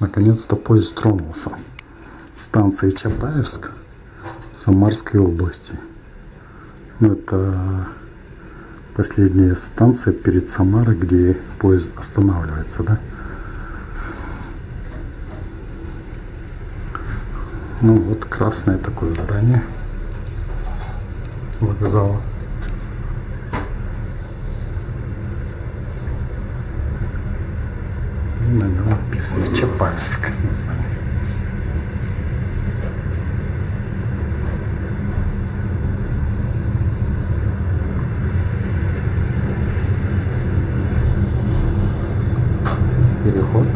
Наконец-то поезд тронулся. Станция Чапаевск Самарской области. Ну, это последняя станция перед Самарой, где поезд останавливается, да? Ну вот красное такое здание вокзала. Нем написано Чапаевск название. Переход